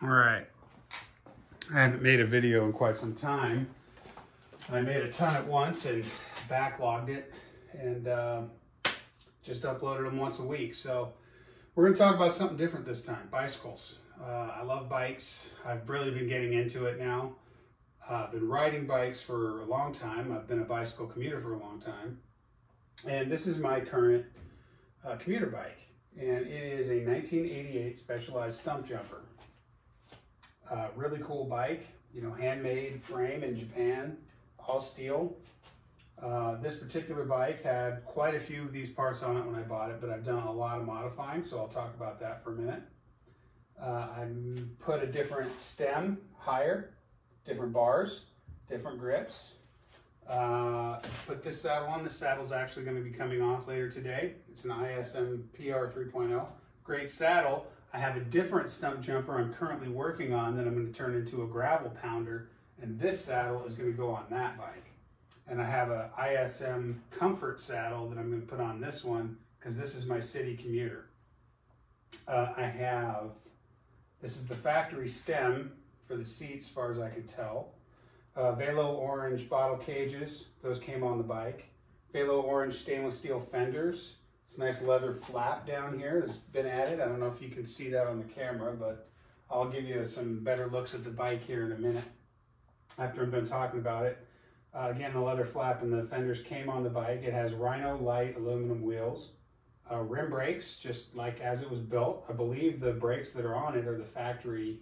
All right. I haven't made a video in quite some time. I made a ton at once and backlogged it and uh, just uploaded them once a week. So we're going to talk about something different this time, bicycles. Uh, I love bikes. I've really been getting into it now. Uh, I've been riding bikes for a long time. I've been a bicycle commuter for a long time. And this is my current uh, commuter bike. And it is a 1988 Specialized Stumpjumper. Uh, really cool bike, you know, handmade frame in Japan, all steel. Uh, this particular bike had quite a few of these parts on it when I bought it, but I've done a lot of modifying, so I'll talk about that for a minute. Uh, I put a different stem higher, different bars, different grips. Uh, put this saddle on. This saddle's actually going to be coming off later today. It's an ISM PR 3.0. Great saddle. I have a different Stumpjumper I'm currently working on that I'm going to turn into a gravel pounder, and this saddle is going to go on that bike. And I have a ISM comfort saddle that I'm going to put on this one because this is my city commuter. Uh, I have, this is the factory stem for the seats as far as I can tell. Uh, Velo orange bottle cages, those came on the bike. Velo orange stainless steel fenders. It's a nice leather flap down here that's been added. I don't know if you can see that on the camera, but I'll give you some better looks at the bike here in a minute after I've been talking about it. Uh, again, the leather flap and the fenders came on the bike. It has Rhyno Lite aluminum wheels. Uh, rim brakes, just like as it was built. I believe the brakes that are on it are the factory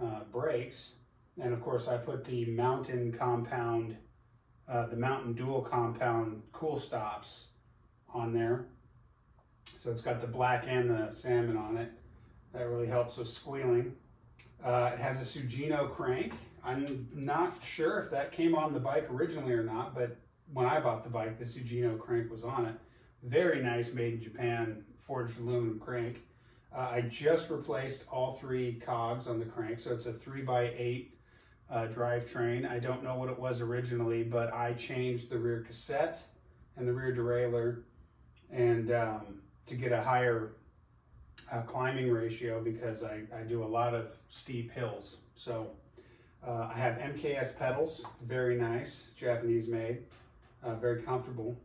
uh, brakes. And of course, I put the Mountain compound, uh, the Mountain dual compound Kool-Stops on there. So it's got the black and the salmon on it. That really helps with squealing. Uh, it has a Sugino crank. I'm not sure if that came on the bike originally or not, but when I bought the bike, the Sugino crank was on it. Very nice, made in Japan, forged aluminum crank. Uh, I just replaced all three cogs on the crank, so it's a 3x8 uh, drivetrain. I don't know what it was originally, but I changed the rear cassette and the rear derailleur and um, to get a higher uh, climbing ratio because I, I do a lot of steep hills. So uh, I have MKS pedals, very nice, Japanese made, uh, very comfortable.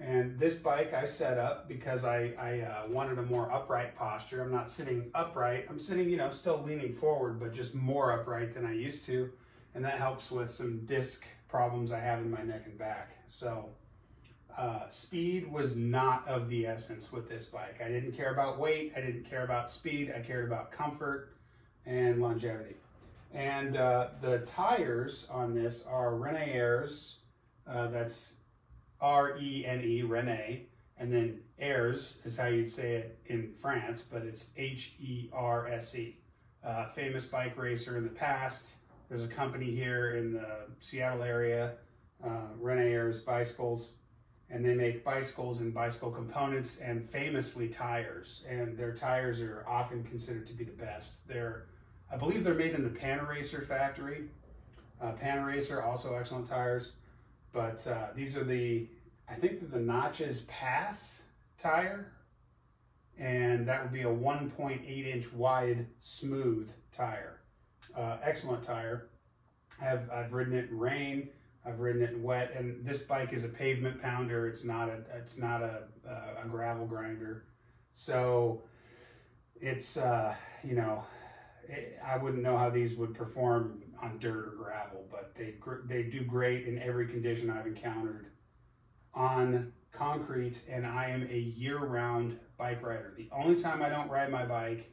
And this bike I set up because I, I uh, wanted a more upright posture. I'm not sitting upright. I'm sitting, you know, still leaning forward, but just more upright than I used to. And that helps with some disc problems I have in my neck and back. So uh, speed was not of the essence with this bike. I didn't care about weight. I didn't care about speed. I cared about comfort and longevity. And uh, the tires on this are Rene Herse. Uh, that's R-E-N-E, Rene, and then Airs is how you'd say it in France, but it's H-E-R-S-E. Uh, famous bike racer in the past. There's a company here in the Seattle area, uh, Rene Herse Bicycles, and they make bicycles and bicycle components and famously tires. And their tires are often considered to be the best. They're, I believe they're made in the Panaracer factory. Uh, Panaracer, also excellent tires. But uh, these are the, I think the Naches Pass tire. And that would be a 1.8 inch wide smooth tire. Uh, excellent tire. Have I've ridden it in rain. I've ridden it in wet, and this bike is a pavement pounder. It's not a it's not a a, a gravel grinder, so it's uh, you know it, I wouldn't know how these would perform on dirt or gravel, but they they do great in every condition I've encountered on concrete, and I am a year-round bike rider. The only time I don't ride my bike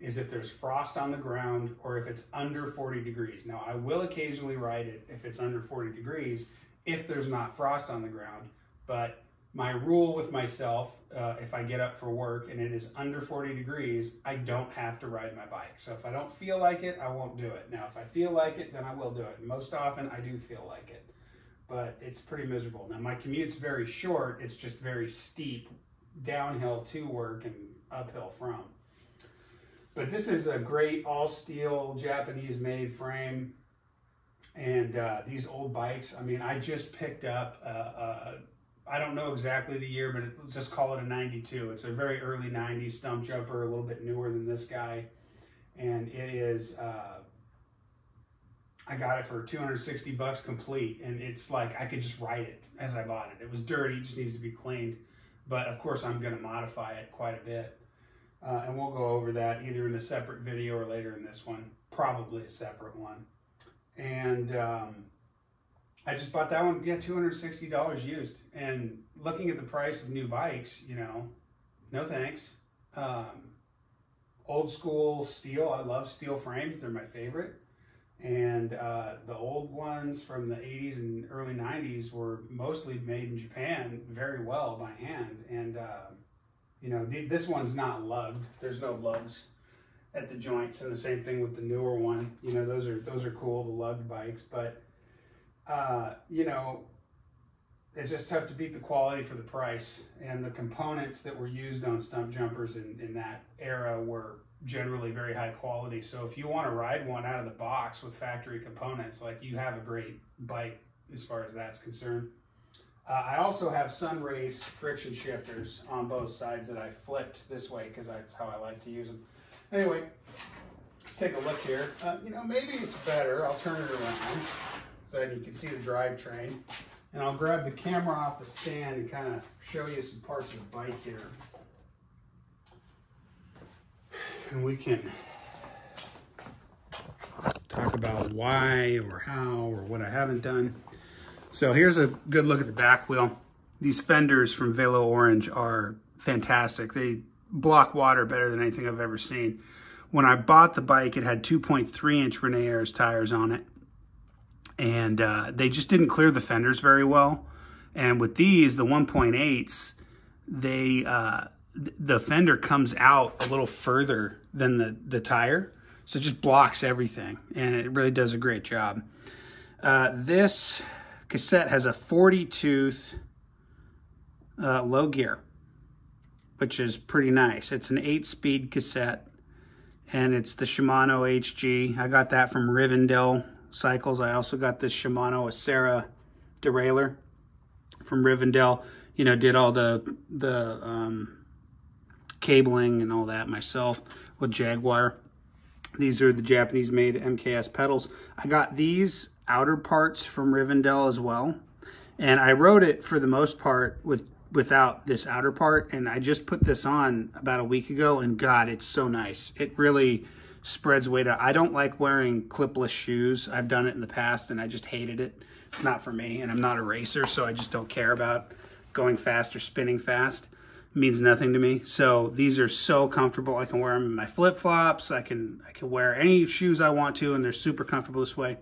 is if there's frost on the ground or if it's under 40 degrees. Now, I will occasionally ride it if it's under 40 degrees if there's not frost on the ground, but my rule with myself, uh, if I get up for work and it is under 40 degrees, I don't have to ride my bike. So if I don't feel like it, I won't do it. Now, if I feel like it, then I will do it. Most often, I do feel like it, but it's pretty miserable. Now, my commute's very short. It's just very steep downhill to work and uphill from. But this is a great all steel Japanese made frame. And uh, these old bikes, I mean, I just picked up, uh, uh, I don't know exactly the year, but it, let's just call it a 92. It's a very early 90s Stumpjumper, a little bit newer than this guy. and it is. Uh, I got it for 260 bucks complete, and it's like I could just ride it as I bought it. It was dirty, just needs to be cleaned, but of course I'm going to modify it quite a bit, uh, and we'll go over that either in a separate video or later in this one, probably a separate one. And um, I just bought that one, yeah, $260 used. And looking at the price of new bikes, you know, no thanks. Um, old school steel, I love steel frames, they're my favorite. And uh, the old ones from the 80s and early 90s were mostly made in Japan very well by hand. And, uh, you know, the, this one's not lugged. There's no lugs at the joints. And the same thing with the newer one. You know, those are those are cool, the lugged bikes. But, uh, you know, it's just tough to beat the quality for the price. And the components that were used on Stumpjumpers in, in that era were generally very high quality. So if you want to ride one out of the box with factory components, like you have a great bike as far as that's concerned. Uh, I also have Sunrace friction shifters on both sides that I flipped this way because that's how I like to use them. Anyway, let's take a look here. Uh, you know, maybe it's better. I'll turn it around so that you can see the drivetrain. And I'll grab the camera off the stand and kind of show you some parts of the bike here and we can talk about why or how or what I haven't done. So here's a good look at the back wheel. These fenders from Velo Orange are fantastic. They block water better than anything I've ever seen. When I bought the bike, it had 2.3 inch Rene Herse tires on it. And uh, they just didn't clear the fenders very well. And with these, the 1.8s, they uh, the fender comes out a little further than the, the tire. So it just blocks everything and it really does a great job. Uh, this cassette has a 40 tooth uh, low gear, which is pretty nice. It's an eight speed cassette and it's the Shimano HG. I got that from Rivendell Cycles. I also got this Shimano Acera derailleur from Rivendell. You know, did all the, the, um, cabling and all that myself with Jagwire. These are the Japanese made MKS pedals. I got these outer parts from Rivendell as well. And I rode it for the most part with without this outer part. And I just put this on about a week ago and God, it's so nice. It really spreads weight out. I don't like wearing clipless shoes. I've done it in the past and I just hated it. It's not for me and I'm not a racer, so I just don't care about going fast or spinning fast means nothing to me. So these are so comfortable. I can wear them in my flip flops. I can I can wear any shoes I want to, and they're super comfortable this way.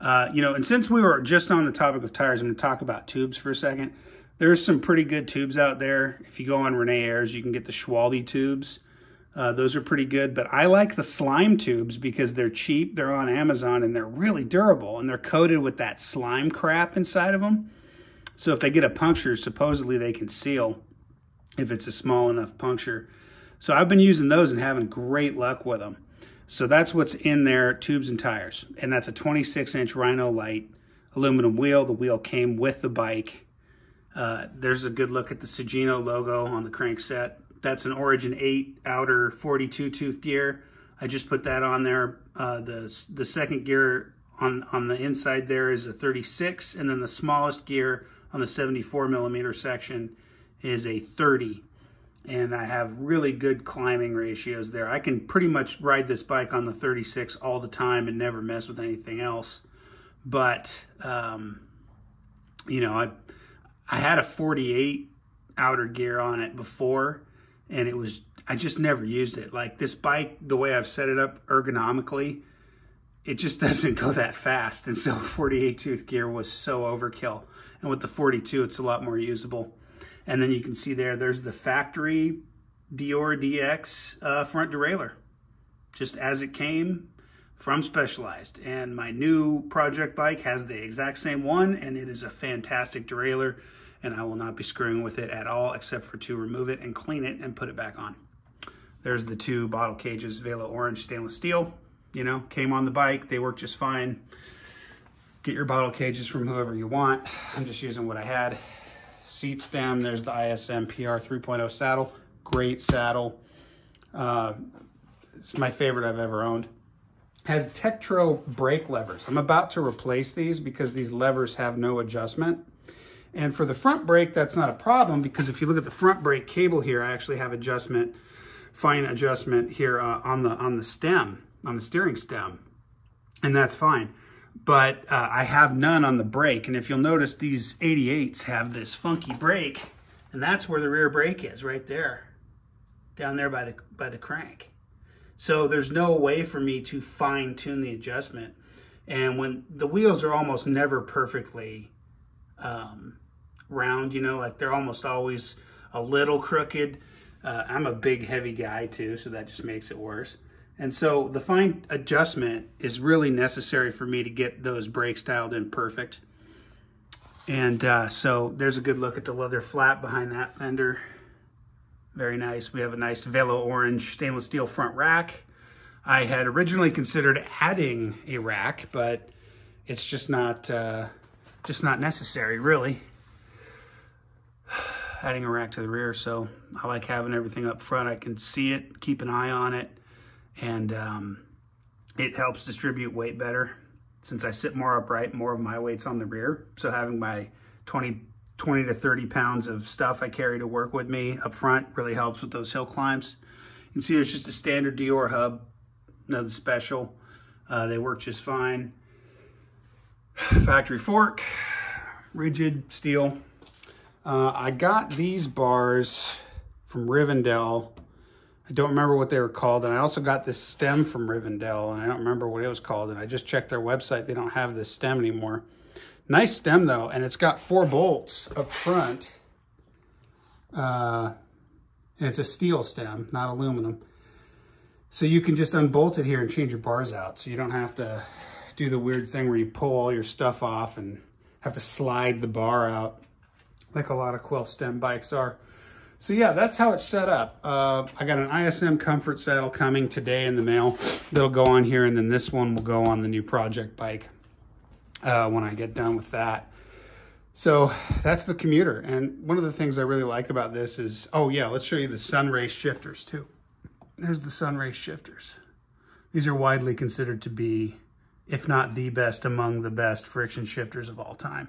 Uh, you know, and since we were just on the topic of tires, I'm going to talk about tubes for a second. There's some pretty good tubes out there. If you go on Rene Herse, you can get the Schwalbe tubes. Uh, those are pretty good, but I like the slime tubes because they're cheap. They're on Amazon and they're really durable and they're coated with that slime crap inside of them. So if they get a puncture, supposedly they can seal if it's a small enough puncture. So I've been using those and having great luck with them. So that's what's in there, tubes and tires. And that's a 26 inch Rhyno Lite aluminum wheel. The wheel came with the bike. Uh, there's a good look at the Sugino logo on the crankset. That's an Origin 8 outer 42 tooth gear. I just put that on there. Uh, the, the second gear on, on the inside there is a 36 and then the smallest gear on the 74 millimeter section is a 30 and I have really good climbing ratios there. I can pretty much ride this bike on the 36 all the time and never mess with anything else. But, um, you know, I, I had a 48 outer gear on it before and it was, I just never used it. Like this bike, the way I've set it up ergonomically, it just doesn't go that fast. And so 48 tooth gear was so overkill. And with the 42, it's a lot more usable. And then you can see there, there's the factory Deore DX uh, front derailleur, just as it came from Specialized. And my new project bike has the exact same one, and it is a fantastic derailleur, and I will not be screwing with it at all, except for to remove it and clean it and put it back on. There's the two bottle cages, Velo Orange stainless steel, you know, came on the bike. They work just fine. Get your bottle cages from whoever you want. I'm just using what I had seat stem. There's the ISM PR 3.0 saddle. Great saddle. Uh, It's my favorite I've ever owned. Has Tektro brake levers. I'm about to replace these because these levers have no adjustment. And for the front brake, that's not a problem because if you look at the front brake cable here, I actually have adjustment, fine adjustment here uh, on the on the stem, on the steering stem, and that's fine. But uh, I have none on the brake, and if you'll notice, these 88s have this funky brake, and that's where the rear brake is, right there, down there by the by the crank. So there's no way for me to fine tune the adjustment, and when the wheels are almost never perfectly um, round, you know, like they're almost always a little crooked. Uh, I'm a big, heavy guy too, so that just makes it worse. And so the fine adjustment is really necessary for me to get those brakes dialed in perfect. And uh, so there's a good look at the leather flap behind that fender. Very nice. We have a nice Velo orange stainless steel front rack. I had originally considered adding a rack, but it's just not, uh, just not necessary really adding a rack to the rear. So I like having everything up front. I can see it, keep an eye on it, and um, it helps distribute weight better. Since I sit more upright, more of my weight's on the rear. So having my 20, 20 to 30 pounds of stuff I carry to work with me up front really helps with those hill climbs. You can see there's just a standard Deore hub, nothing special. Uh, they work just fine. Factory fork, rigid steel, uh, I got these bars from Rivendell. I don't remember what they were called. And I also got this stem from Rivendell, and I don't remember what it was called. And I just checked their website. They don't have this stem anymore. Nice stem, though, and it's got four bolts up front. Uh, and it's a steel stem, not aluminum. So you can just unbolt it here and change your bars out. So you don't have to do the weird thing where you pull all your stuff off and have to slide the bar out like a lot of quill stem bikes are. So yeah, that's how it's set up. Uh, I got an ISM comfort saddle coming today in the mail that'll go on here, and then this one will go on the new project bike uh, when I get done with that. So that's the commuter. And one of the things I really like about this is, oh yeah, let's show you the Sunrace shifters too. There's the Sunrace shifters. These are widely considered to be, if not the best, among the best friction shifters of all time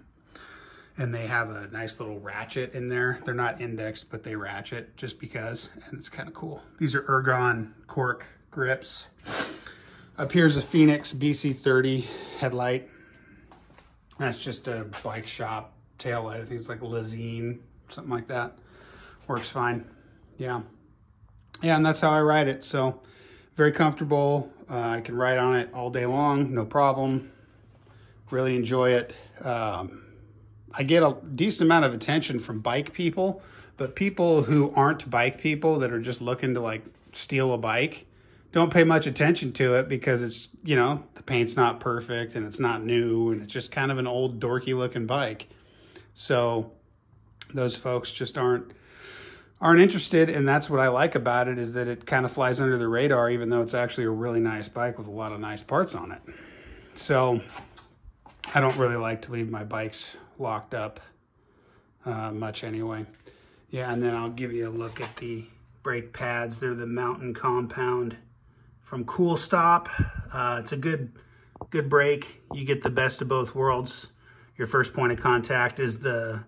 and they have a nice little ratchet in there. They're not indexed, but they ratchet just because, and it's kind of cool. These are Ergon cork grips. Up here's a Fenix BC30 headlight. That's just a bike shop tail light. I think it's like Lezyne, something like that. Works fine. Yeah. Yeah, and that's how I ride it. So very comfortable. Uh, I can ride on it all day long, no problem. Really enjoy it. Um, I get a decent amount of attention from bike people, but people who aren't bike people that are just looking to like steal a bike don't pay much attention to it because it's, you know, the paint's not perfect and it's not new and it's just kind of an old dorky looking bike. So those folks just aren't aren't interested and that's what I like about it is that it kind of flies under the radar even though it's actually a really nice bike with a lot of nice parts on it. So I don't really like to leave my bikes locked up uh, much anyway. Yeah, and then I'll give you a look at the brake pads. They're the Mountain Compound from Kool-Stop. Uh, it's a good, good brake. You get the best of both worlds. Your first point of contact is the,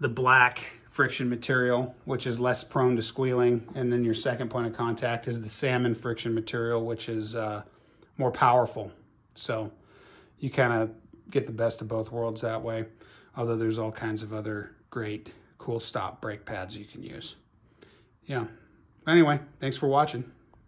the black friction material, which is less prone to squealing. And then your second point of contact is the salmon friction material, which is uh, more powerful. So you kind of get the best of both worlds that way although there's all kinds of other great Kool-Stop brake pads you can use. Yeah. Anyway, thanks for watching.